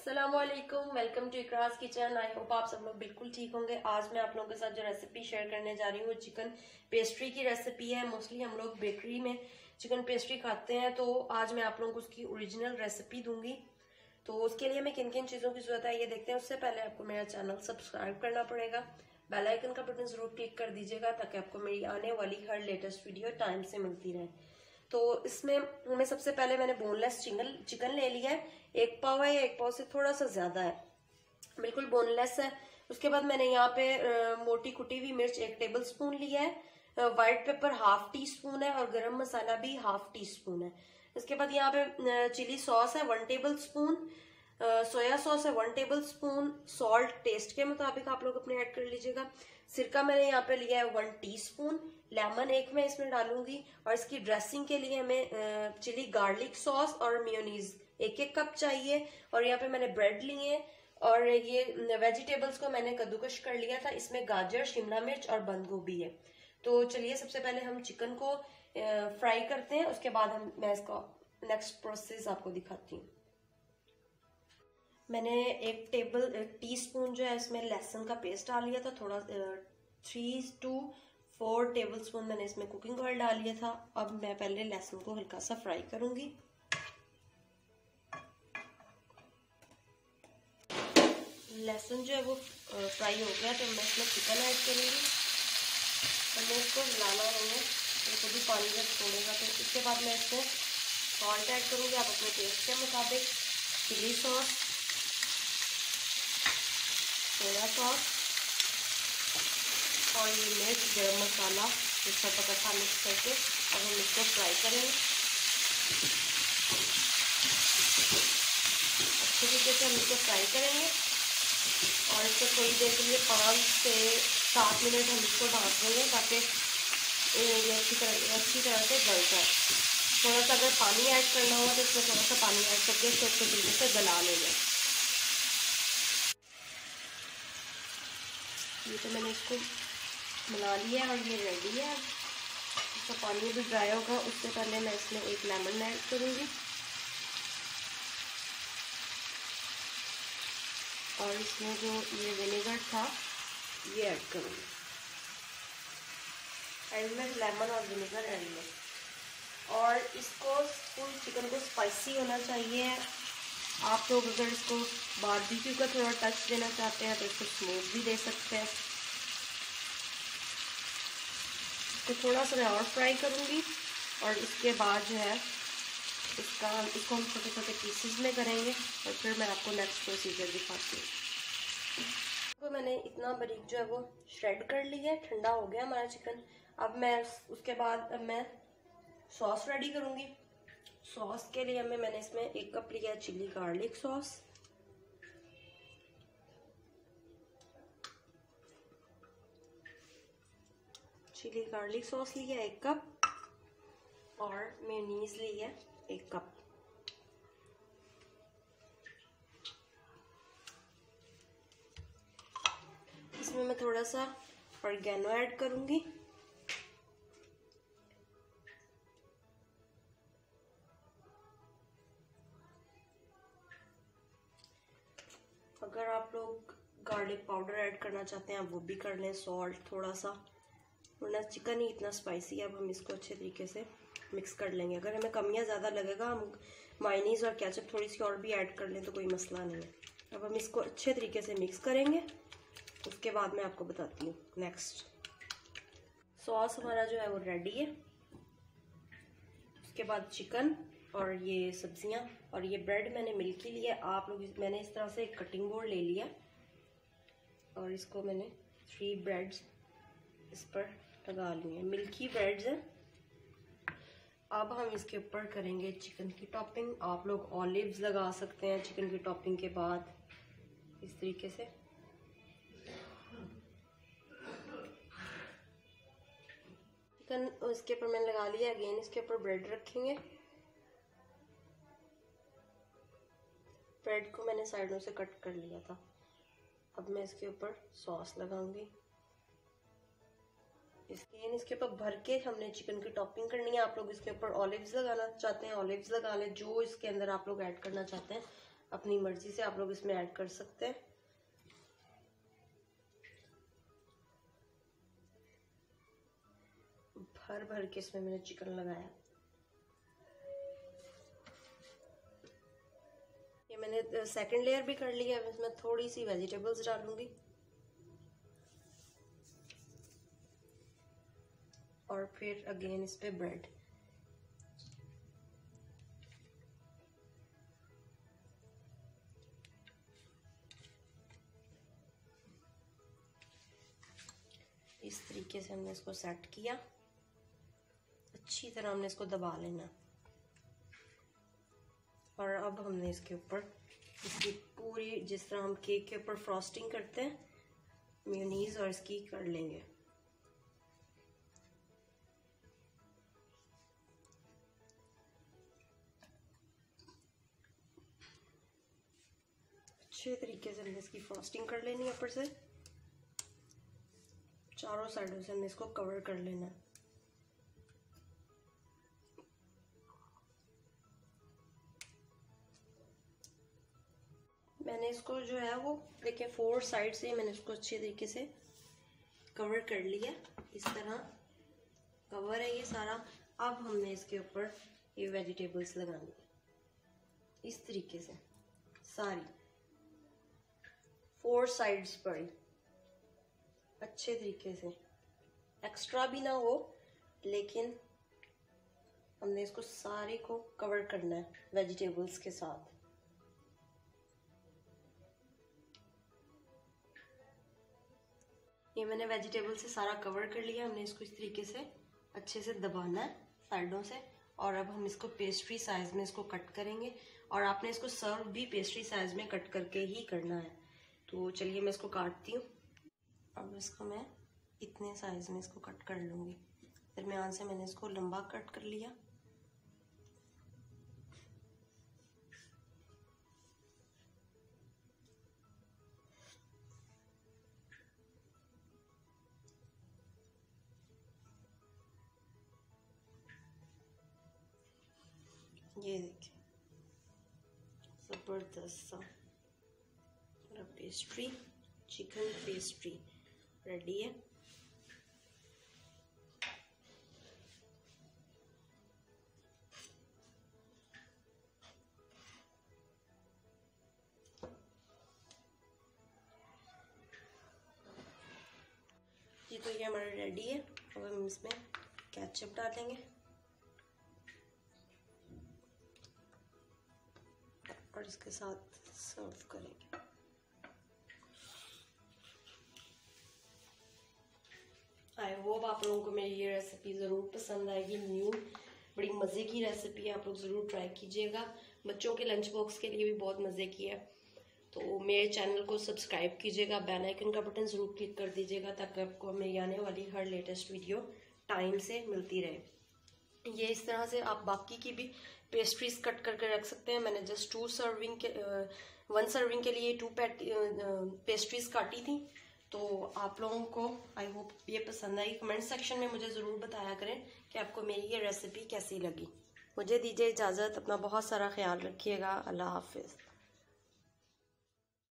Aslam welcome to Ikraj kitchen I hope आप सब लोग बिल्कुल ठीक होंगे। आज मैं आप लोगों के साथ जो रेसिपी शेयर करने जा रही हूँ, वो चिकन पेस्ट्री की रेसिपी है। मोस्टली हम लोग बेकरी में चिकन पेस्ट्री खाते हैं तो आज मैं आप लोगों को उसकी ओरिजिनल रेसिपी दूँगी। तो उसके लिए मैं किन किन चीज़ों की ज़रूरत है, ये देखते हैं। उससे पहले आपको मेरा चैनल सब्सक्राइब करना पड़ेगा। बेलाइकन का बटन ज़रूर क्लिक कर दीजिएगा, ताकि आपको मेरी आने वाली हर लेटेस्ट वीडियो टाइम से मिलती रहे। तो इसमें मैं सबसे पहले मैंने बोनलेस चिकन चिकन ले लिया है। एक पाव है या एक पाव से थोड़ा सा ज़्यादा है। बिल्कुल बोनलेस है। उसके बाद मैंने यहाँ पे मोटी कुटी हुई मिर्च एक टेबल स्पून लिया है। White pepper half teaspoon है और गरम मसाला भी हाफ़ टी स्पून है। इसके बाद यहाँ पे चिली सॉस है one tablespoon soya sauce है one tablespoon salt taste के मुताबिक आप लोग अपने ऐड कर लीजिएगा। सिरका मैंने यहाँ पे लिया है वन टीस्पून लेमन एक मैं इसमें डालूँगी और इसकी ड्रेसिंग के लिए हमें चिली गार्लिक सॉस और मियोनीज एक एक कप चाहिए। और यहाँ पे मैंने ब्रेड लिए और ये वेजिटेबल्स को मैंने कद्दूकश कर लिया था। इसमें गाजर, शिमला मिर्च और बंद गोभी है। तो चलिए सबसे पहले हम चिकन को फ्राई करते हैं, उसके बाद हम, मैं इसका नेक्स्ट प्रोसेस आपको दिखाती हूँ। मैंने एक टेबल टी स्पून जो है इसमें लहसुन का पेस्ट डाल लिया था, थोड़ा three two four tablespoon मैंने इसमें कुकिंग ऑयल डाल लिया था। अब मैं पहले लहसुन को हल्का सा फ्राई करूँगी। लहसुन जो है वो फ्राई हो गया तो मैं इसमें चिकन ऐड करूँगी। और मैं इसको हिलाना नहीं है तो भी पानी जब छोड़ेगा। तो इसके बाद मैं इसमें सॉल्ट ऐड करूँगी, आप अपने टेस्ट के मुताबिक। चिली सॉस सोया सॉस और ये मिर्च, गरम मसाला इसका इकट्ठा मिक्स करके अब हम इसको फ्राई करेंगे। अच्छे तरीके से हम इसको फ्राई करेंगे और इसको थोड़ी देर के लिए पाँच से सात मिनट हम इसको ढाँक देंगे ताकि ये अच्छी तरह अच्छी तरह से गल जाए। थोड़ा सा अगर पानी ऐड करना होगा तो इसमें थोड़ा सा पानी ऐड करके इसको अच्छे तरीके से गला लेंगे ये तो मैंने इसको बना लिया और ये रेडी है। इसका पानी भी ड्राई होगा। उससे पहले मैं इसमें एक लेमन ऐड करूँगी। और इसमें जो ये विनेगर था, ये ऐड करूँगी। एंड में लेमन और विनेगर एंड में। और इसको फुल चिकन को स्पाइसी होना चाहिए। आप लोग तो अगर इसको बारबेक्यू का थोड़ा टच देना चाहते हैं तो इसको स्मोक भी दे सकते हैं। इसको थोड़ा सा मैं और फ्राई करूँगी और इसके बाद जो है, इसका इसको हम छोटे छोटे पीसेस में करेंगे और फिर मैं आपको नेक्स्ट प्रोसीजर दिखाती हूँ। तो मैंने इतना बारीक जो है वो श्रेड कर लिया है, ठंडा हो गया हमारा चिकन अब मैं उसके बाद अब मैं सॉस रेडी करूँगी। सॉस के लिए हमें, मैंने इसमें एक कप लिया chilli garlic sauce. Chilli garlic sauce लिया एक कप और मेनीज लिया एक कप। इसमें मैं थोड़ा सा ऑर्गेनो ऐड करूँगी। गार्लिक पाउडर ऐड करना चाहते हैं, आप वो भी कर लें सॉल्ट थोड़ा सा वरना चिकन ही इतना स्पाइसी है, अब हम इसको अच्छे तरीके से मिक्स कर लेंगे। अगर हमें कमियाँ ज़्यादा लगेगा, हम माइनीज और कैचअप थोड़ी सी और भी ऐड कर लें तो कोई मसला नहीं है। अब हम इसको अच्छे तरीके से मिक्स करेंगे, उसके बाद मैं आपको बताती हूँ नेक्स्ट सॉस हमारा जो है, वो रेडी है। उसके बाद चिकन और ये सब्ज़ियाँ और ये ब्रेड मैंने मिल्की लिया आप लोग मैंने इस तरह से एक कटिंग बोर्ड ले लिया और इसको मैंने थ्री ब्रेड्स इस पर लगा ली लिए मिल्की ब्रेड्स हैं। अब हम इसके ऊपर करेंगे चिकन की टॉपिंग आप लोग ऑलिव्स लगा सकते हैं चिकन की टॉपिंग के बाद। इस तरीके से। चिकन इसके ऊपर मैंने लगा लिया। अगेन इसके ऊपर ब्रेड रखेंगे। ब्रेड को मैंने साइडों से कट कर लिया था। अब मैं इसके ऊपर सॉस लगाऊँगी। इसके इसके ऊपर भर के हमने चिकन की टॉपिंग करनी है। आप लोग इसके ऊपर ऑलिव्स लगाना चाहते हैं, ऑलिव्स लगा लें। जो इसके अंदर आप लोग ऐड करना चाहते हैं, अपनी मर्ज़ी से आप लोग इसमें ऐड कर सकते हैं। भर भर के इसमें मैंने चिकन लगाया। मैंने सेकंड लेयर भी कर लिया है इसमें थोड़ी सी वेजिटेबल्स डालूँगी। और फिर अगेन इस पे ब्रेड इस तरीके से हमने इसको सेट किया। अच्छी तरह हमने इसको दबा लेना। और अब हमने इसके ऊपर इसकी पूरी जिस तरह हम केक के ऊपर फ्रॉस्टिंग करते हैं म्यूनीज और इसकी कर लेंगे। अच्छे तरीके से हमने इसकी फ्रॉस्टिंग कर लेनी है ऊपर से। चारों साइडों से हमने इसको कवर कर लेना है। मैंने इसको जो है वो देखिए फोर साइड से मैंने इसको अच्छे तरीके से कवर कर लिया। इस तरह कवर है ये सारा। अब हमने इसके ऊपर ये वेजिटेबल्स लगानी इस तरीके से सारी फोर साइड्स पर अच्छे तरीके से। एक्स्ट्रा भी ना हो, लेकिन हमने इसको सारे को कवर करना है वेजिटेबल्स के साथ। ये मैंने वेजिटेबल से सारा कवर कर लिया, हमने इसको इस तरीके से अच्छे से दबाना है साइडों से। और अब हम इसको पेस्ट्री साइज़ में इसको कट करेंगे। और आपने इसको सर्व भी पेस्ट्री साइज़ में कट करके ही करना है। तो चलिए मैं इसको काटती हूँ। अब इसको मैं इतने साइज़ में इसको कट कर लूँगी। दरमियान से मैंने इसको लंबा कट कर लिया। ये देखिए ज़बरदस्त सा। पेस्ट्री चिकन पेस्ट्री रेडी है? ये तो ये हमारा रेडी है। अब हम इसमें कैचअप डालेंगे। और इसके साथ सर्व करेंगे। आई होप आप लोगों को मेरी ये रेसिपी ज़रूर पसंद आएगी। न्यू बड़ी मज़े की रेसिपी है, आप लोग ज़रूर ट्राई कीजिएगा। बच्चों के लंच बॉक्स के लिए भी बहुत मज़े की है। तो मेरे चैनल को सब्सक्राइब कीजिएगा बेल आइकन का बटन ज़रूर क्लिक कर दीजिएगा, ताकि आपको मेरी आने वाली हर लेटेस्ट वीडियो टाइम से मिलती रहे। ये इस तरह से आप बाकी की भी पेस्ट्रीज कट करके रख सकते हैं। मैंने जस्ट टू सर्विंग के वन सर्विंग के लिए टू पैट पेस्ट्रीज काटी थी। तो आप लोगों को आई होप ये पसंद आई। कमेंट सेक्शन में मुझे ज़रूर बताया करें कि आपको मेरी ये रेसिपी कैसी लगी। मुझे दीजिए इजाज़त। अपना बहुत सारा ख्याल रखिएगा। अल्लाह हाफिज़।